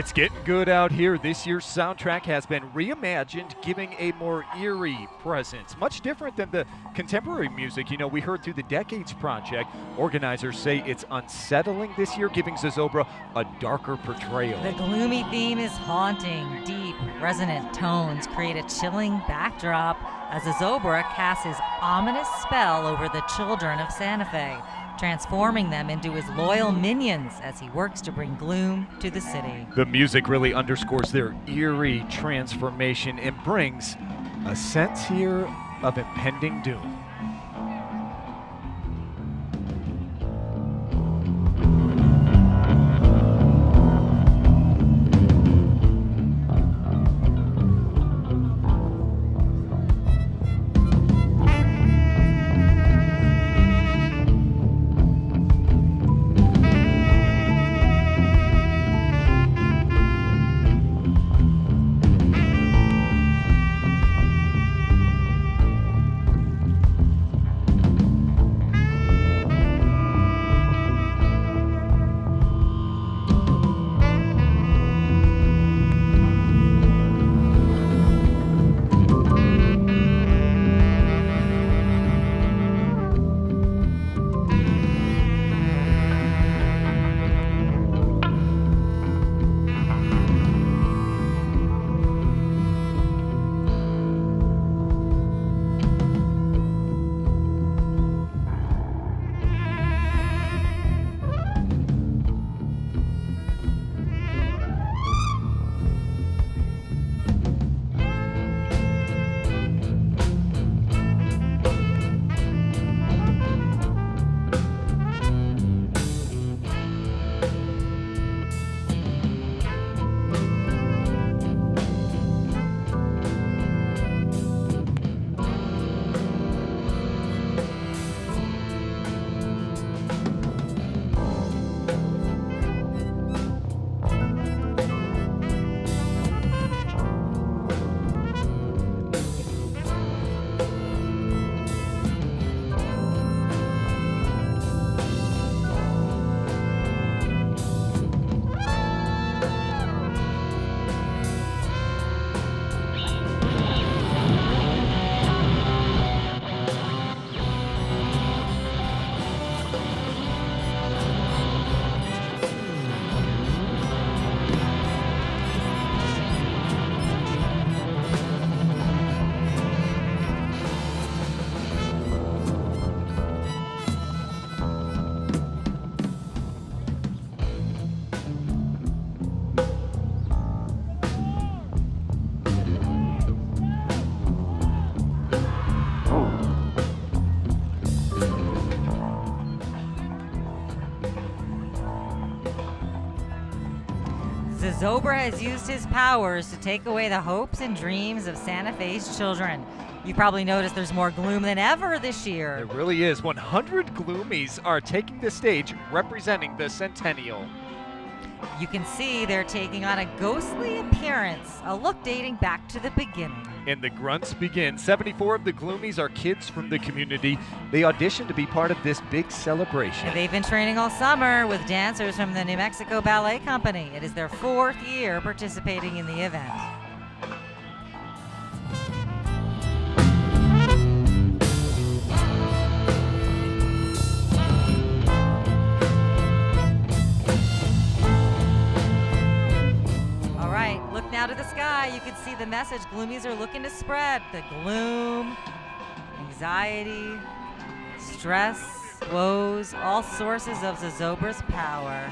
It's getting good out here. This year's soundtrack has been reimagined, giving a more eerie presence, much different than the contemporary music you know we heard through the Decades Project. Organizers say it's unsettling this year, giving Zozobra a darker portrayal. The gloomy theme is haunting. Deep, resonant tones create a chilling backdrop as Zozobra casts his ominous spell over the children of Santa Fe transforming them into his loyal minions as he works to bring gloom to the city. The music really underscores their eerie transformation and brings a sense here of impending doom. Zozobra has used his powers to take away the hopes and dreams of Santa Fe's children. You probably noticed there's more gloom than ever this year. It really is. 100 Gloomies are taking the stage representing the Centennial. You can see they're taking on a ghostly appearance, a look dating back to the beginning. And the grunts begin. 74 of the Gloomies are kids from the community. They audition to be part of this big celebration. And they've been training all summer with dancers from the New Mexico Ballet Company. It is their fourth year participating in the event. Sky, you can see the message gloomies are looking to spread. The gloom, anxiety, stress, woes, all sources of Zozobra's power.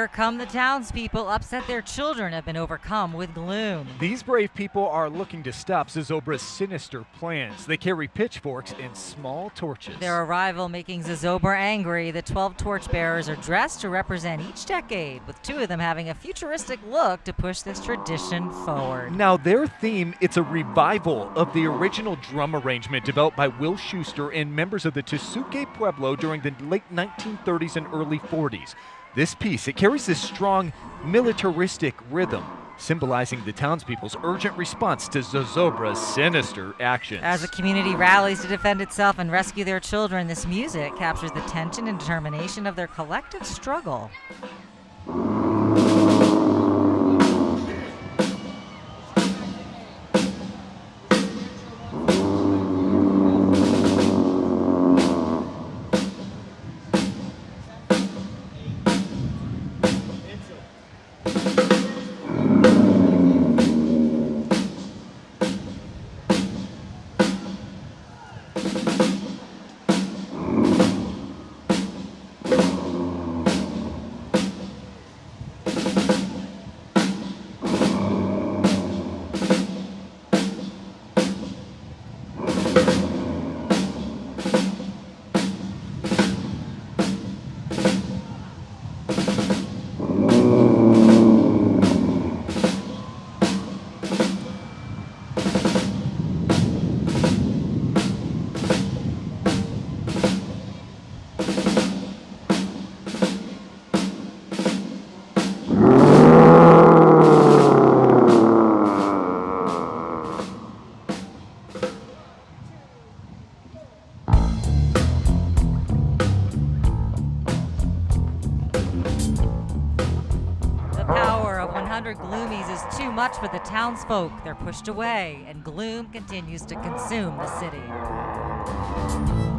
Here come the townspeople, upset their children have been overcome with gloom. These brave people are looking to stop Zozobra's sinister plans. They carry pitchforks and small torches. Their arrival making Zozobra angry. The 12 torchbearers are dressed to represent each decade, with two of them having a futuristic look to push this tradition forward. Now, their theme, it's a revival of the original drum arrangement developed by Will Schuster and members of the Tesuque Pueblo during the late 1930s and early 40s. This piece, it carries this strong militaristic rhythm, symbolizing the townspeople's urgent response to Zozobra's sinister actions. As the community rallies to defend itself and rescue their children, this music captures the tension and determination of their collective struggle. Townsfolk. They're pushed away, and gloom continues to consume the city.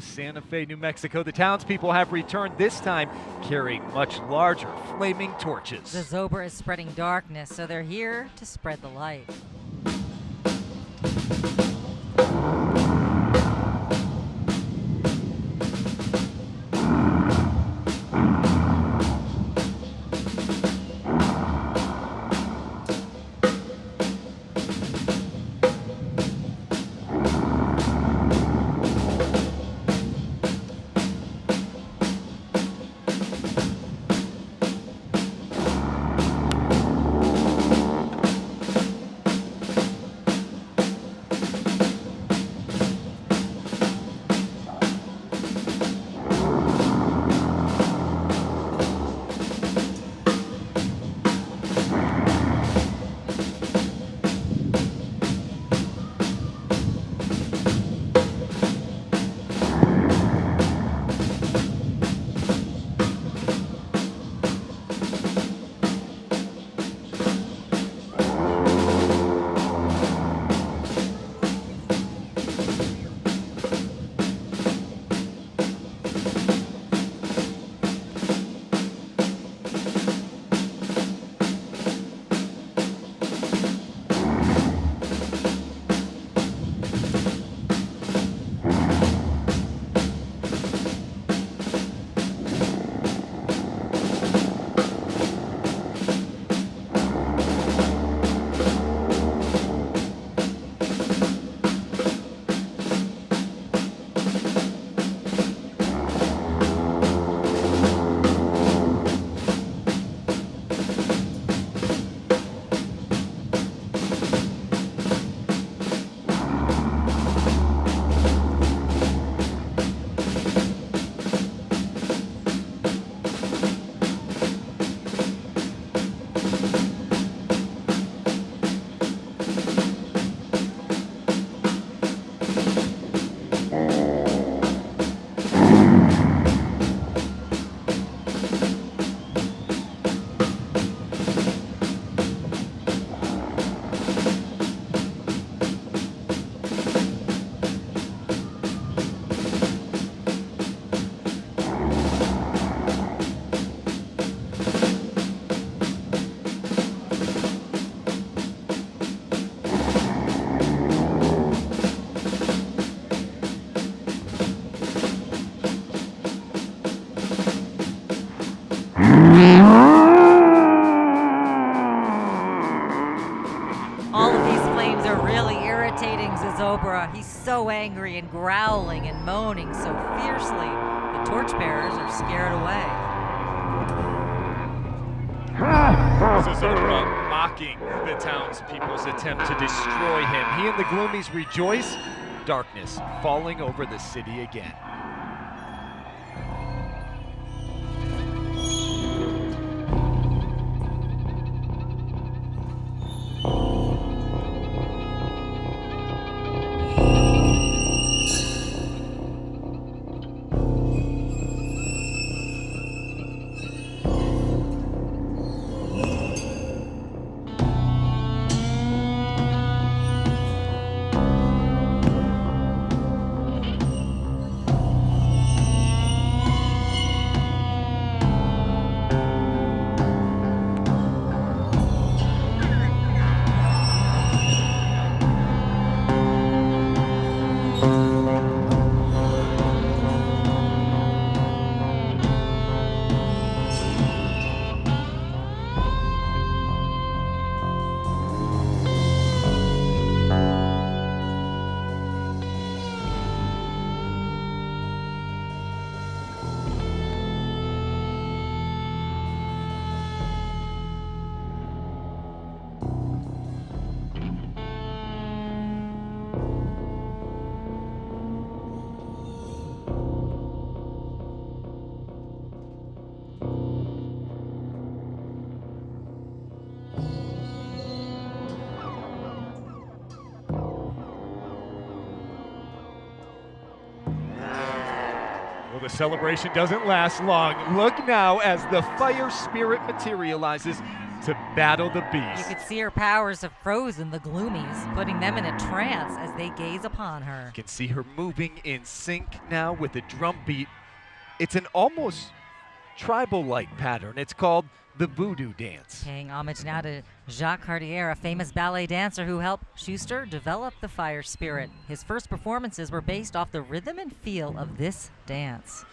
Santa Fe, New Mexico. The townspeople have returned, this time carrying much larger flaming torches. The Zobra is spreading darkness, so they're here to spread the light. So angry and growling and moaning so fiercely. The torchbearers are scared away. This is Zozobra mocking the townspeople's attempt to destroy him. He and the Gloomies rejoice. Darkness falling over the city again. Celebration doesn't last long. Look now as the fire spirit materializes to battle the beast. You could see her powers have frozen the Gloomies, putting them in a trance as they gaze upon her. You can see her moving in sync now with the drum beat. It's an almost tribal-like pattern. It's called the voodoo dance. Paying homage now to Jacques Cartier, a famous ballet dancer who helped Schuster develop the fire spirit. His first performances were based off the rhythm and feel of this dance.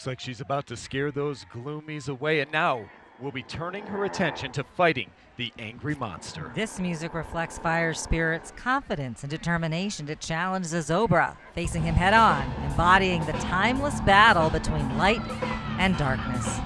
Looks like she's about to scare those gloomies away, and now will be turning her attention to fighting the angry monster. This music reflects Fire Spirit's confidence and determination to challenge Zozobra, facing him head on, embodying the timeless battle between light and darkness.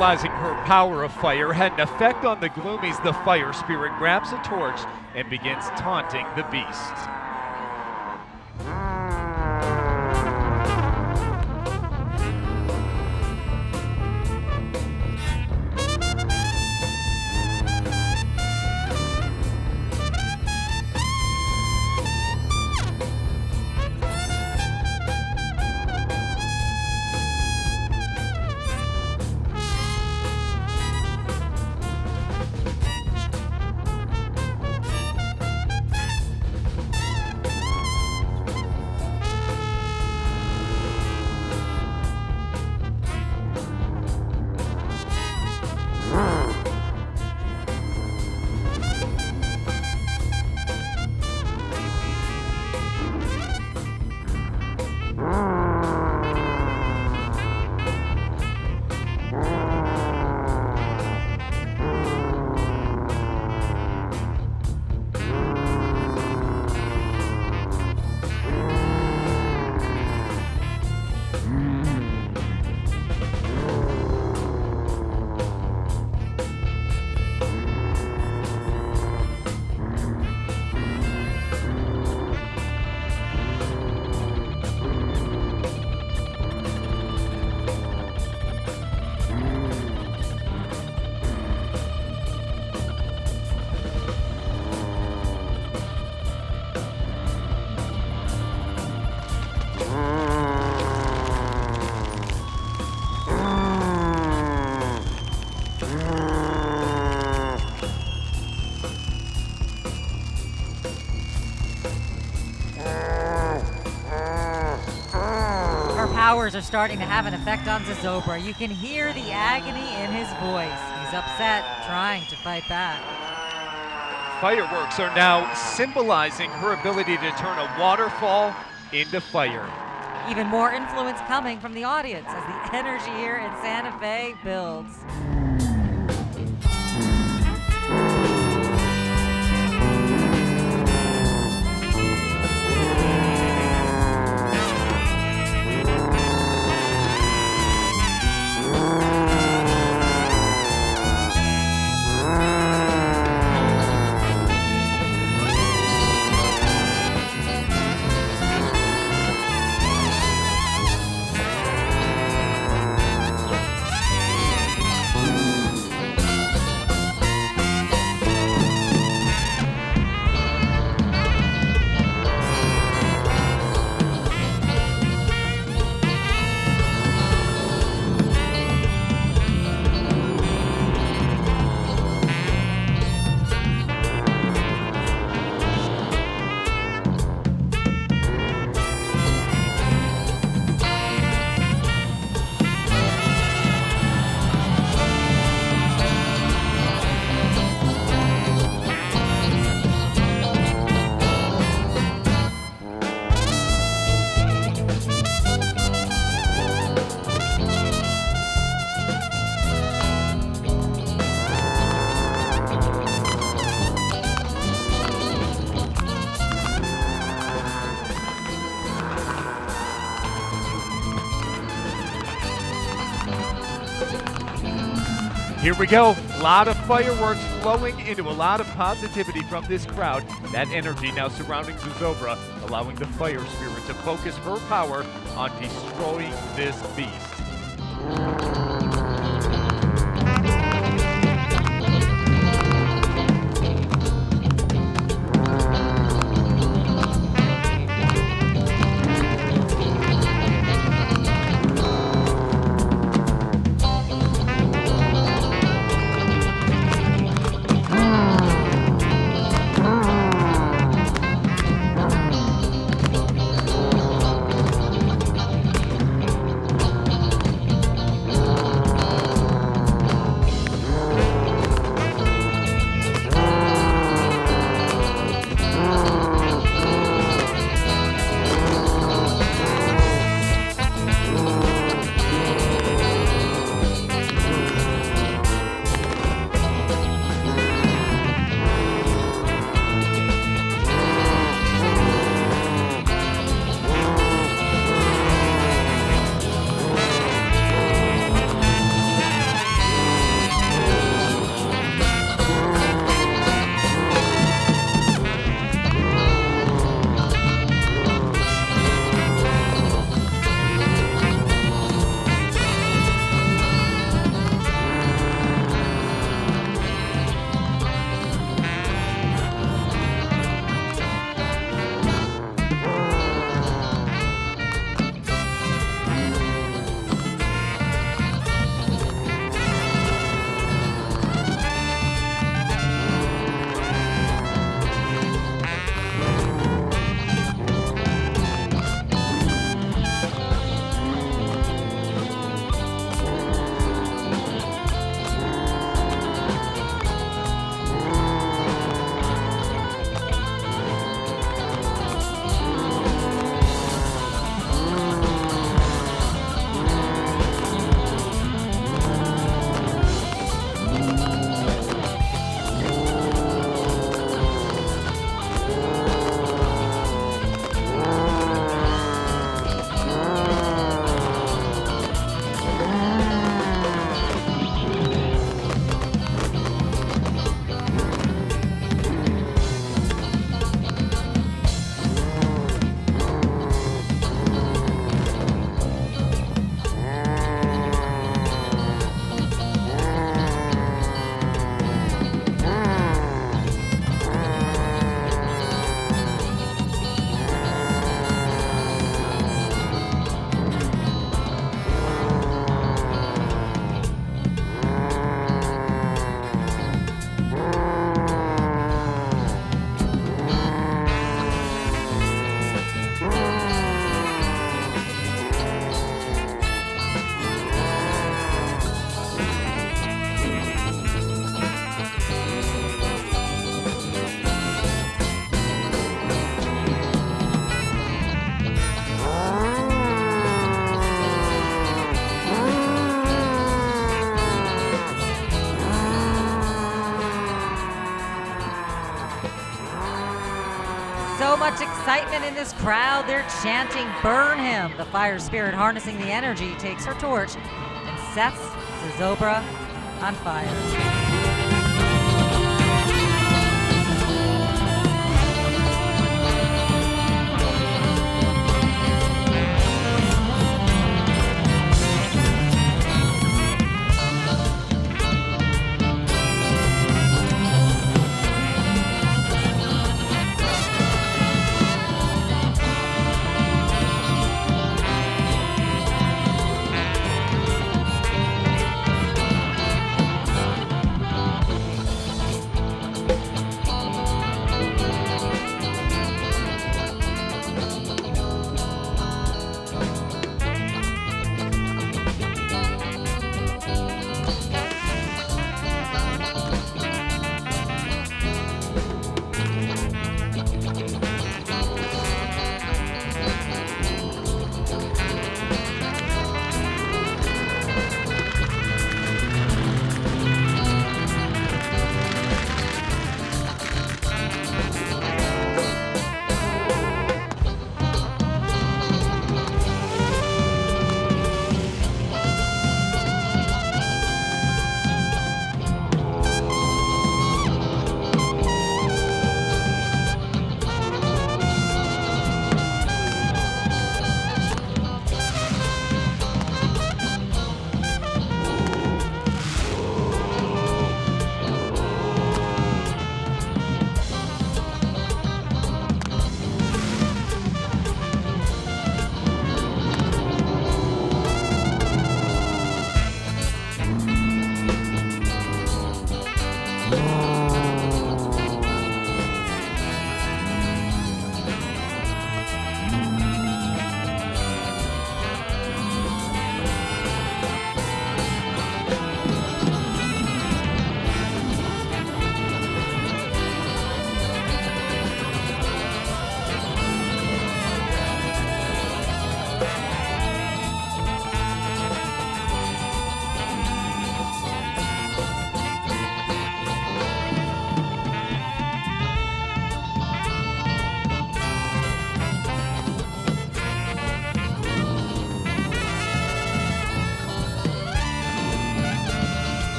Realizing her power of fire had an effect on the Gloomies, the fire spirit grabs a torch and begins taunting the beast. Powers are starting to have an effect on Zozobra. You can hear the agony in his voice. He's upset, trying to fight back. Fireworks are now symbolizing her ability to turn a waterfall into fire. Even more influence coming from the audience as the energy here in Santa Fe builds. Here we go. A lot of fireworks flowing into a lot of positivity from this crowd. That energy now surrounding Zozobra, allowing the fire spirit to focus her power on destroying this beast. So much excitement in this crowd. They're chanting, Burn him. The fire spirit harnessing the energy takes her torch and sets Zozobra on fire.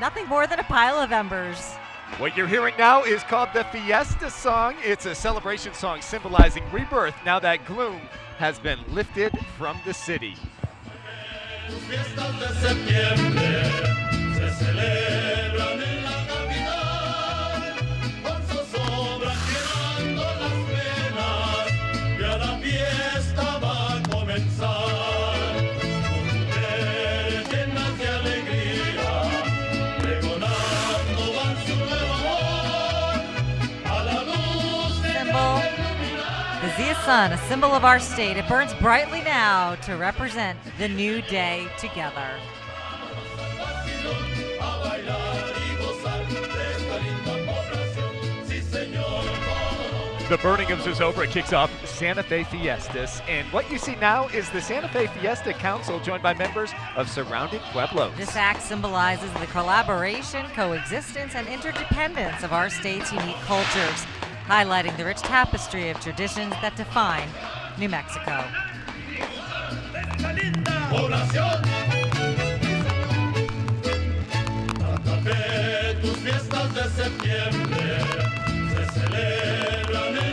Nothing more than a pile of embers. What you're hearing now is called the Fiesta Song. It's a celebration song symbolizing rebirth now that gloom has been lifted from the city. Sun, a symbol of our state. It burns brightly now to represent the new day together. The burning of Zozobra kicks off Santa Fe Fiestas, and what you see now is the Santa Fe Fiesta Council joined by members of surrounding pueblos. This act symbolizes the collaboration, coexistence, and interdependence of our state's unique cultures highlighting the rich tapestry of traditions that define New Mexico. tus fiestas